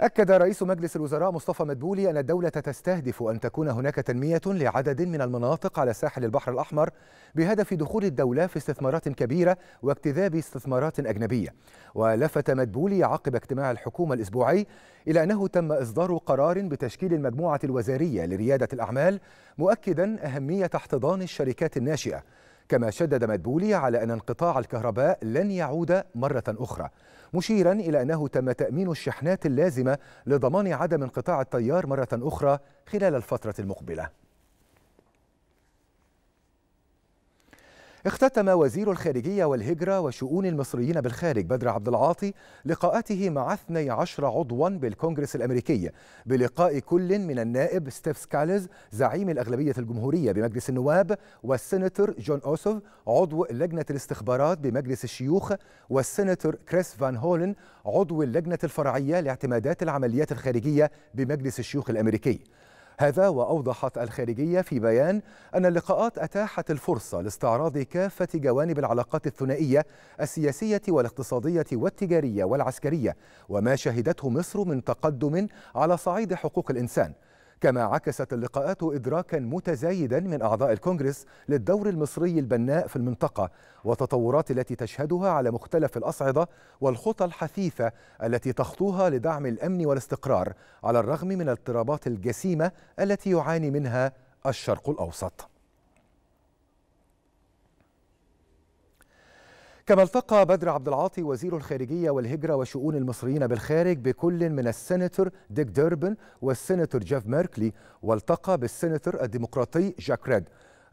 أكد رئيس مجلس الوزراء مصطفى مدبولي أن الدولة تستهدف أن تكون هناك تنمية لعدد من المناطق على ساحل البحر الأحمر بهدف دخول الدولة في استثمارات كبيرة واجتذاب استثمارات أجنبية. ولفت مدبولي عقب اجتماع الحكومة الأسبوعي إلى أنه تم إصدار قرار بتشكيل المجموعة الوزارية لريادة الأعمال مؤكدا أهمية احتضان الشركات الناشئة. كما شدد مدبولي على أن انقطاع الكهرباء لن يعود مرة أخرى مشيرا إلى أنه تم تأمين الشحنات اللازمة لضمان عدم انقطاع التيار مرة أخرى خلال الفترة المقبلة. اختتم وزير الخارجية والهجرة وشؤون المصريين بالخارج بدر عبد العاطي لقاءاته مع 12 عضوا بالكونغرس الأمريكي بلقاء كل من النائب ستيف سكاليز زعيم الأغلبية الجمهورية بمجلس النواب والسيناتور جون أوسوف عضو لجنة الاستخبارات بمجلس الشيوخ والسيناتور كريس فان هولن عضو اللجنة الفرعية لاعتمادات العمليات الخارجية بمجلس الشيوخ الأمريكي. هذا وأوضحت الخارجية في بيان أن اللقاءات أتاحت الفرصة لاستعراض كافة جوانب العلاقات الثنائية السياسية والاقتصادية والتجارية والعسكرية وما شهدته مصر من تقدم على صعيد حقوق الإنسان. كما عكست اللقاءات إدراكا متزايدا من أعضاء الكونغرس للدور المصري البناء في المنطقة والتطورات التي تشهدها على مختلف الأصعدة والخطى الحثيثة التي تخطوها لدعم الأمن والاستقرار على الرغم من الاضطرابات الجسيمة التي يعاني منها الشرق الأوسط. كما التقى بدر عبد العاطي وزير الخارجية والهجرة وشؤون المصريين بالخارج بكل من السيناتور ديك ديربن والسيناتور جيف ميركلي والتقى بالسيناتور الديمقراطي جاك ريد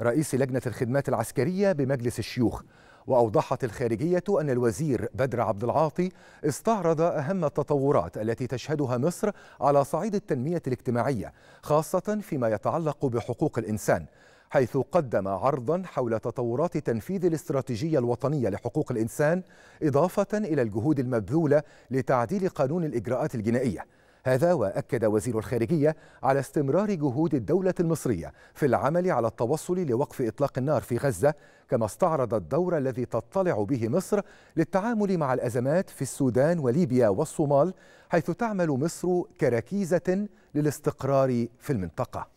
رئيس لجنة الخدمات العسكرية بمجلس الشيوخ. وأوضحت الخارجية أن الوزير بدر عبد العاطي استعرض أهم التطورات التي تشهدها مصر على صعيد التنمية الاجتماعية خاصة فيما يتعلق بحقوق الإنسان. حيث قدم عرضا حول تطورات تنفيذ الاستراتيجية الوطنية لحقوق الإنسان إضافة إلى الجهود المبذولة لتعديل قانون الإجراءات الجنائية. هذا وأكد وزير الخارجية على استمرار جهود الدولة المصرية في العمل على التوصل لوقف إطلاق النار في غزة كما استعرض الدور الذي تطلع به مصر للتعامل مع الأزمات في السودان وليبيا والصومال حيث تعمل مصر كركيزة للاستقرار في المنطقة.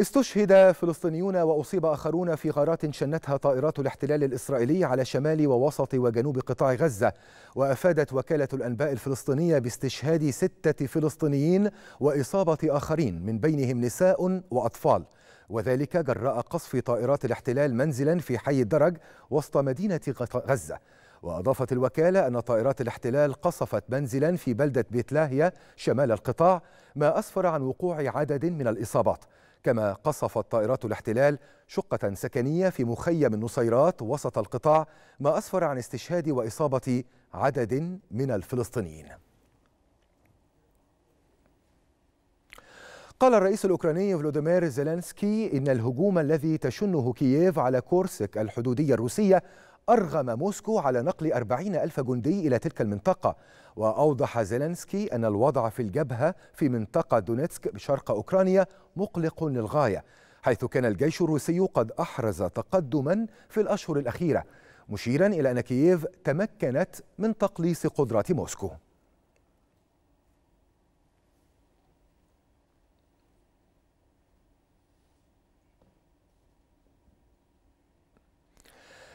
استشهد فلسطينيون وأصيب آخرون في غارات شنتها طائرات الاحتلال الإسرائيلي على شمال ووسط وجنوب قطاع غزة وأفادت وكالة الأنباء الفلسطينية باستشهاد ستة فلسطينيين وإصابة آخرين من بينهم نساء وأطفال. وذلك جراء قصف طائرات الاحتلال منزلا في حي الدرج وسط مدينة غزة. وأضافت الوكالة أن طائرات الاحتلال قصفت منزلا في بلدة بيت لاهيا شمال القطاع ما أسفر عن وقوع عدد من الإصابات. كما قصفت طائرات الاحتلال شقة سكنية في مخيم النصيرات وسط القطاع ما أسفر عن استشهاد وإصابة عدد من الفلسطينيين. قال الرئيس الأوكراني فلوديمير زيلينسكي إن الهجوم الذي تشنه كييف على كورسك الحدودية الروسية أرغم موسكو على نقل أربعين ألف جندي إلى تلك المنطقة. وأوضح زيلنسكي أن الوضع في الجبهة في منطقة دونيتسك بشرق أوكرانيا مقلق للغاية حيث كان الجيش الروسي قد أحرز تقدما في الأشهر الأخيرة مشيرا إلى أن كييف تمكنت من تقليص قدرات موسكو.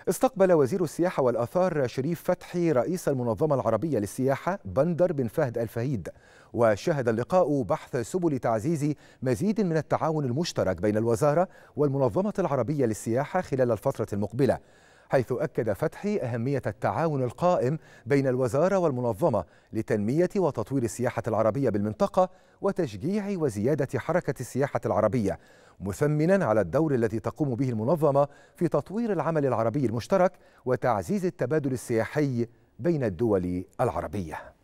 استقبل وزير السياحة والآثار شريف فتحي رئيس المنظمة العربية للسياحة بندر بن فهد الفهيد وشهد اللقاء بحث سبل تعزيز مزيد من التعاون المشترك بين الوزارة والمنظمة العربية للسياحة خلال الفترة المقبلة. حيث أكد فتحي أهمية التعاون القائم بين الوزارة والمنظمة لتنمية وتطوير السياحة العربية بالمنطقة وتشجيع وزيادة حركة السياحة العربية مثمنا على الدور الذي تقوم به المنظمة في تطوير العمل العربي المشترك وتعزيز التبادل السياحي بين الدول العربية.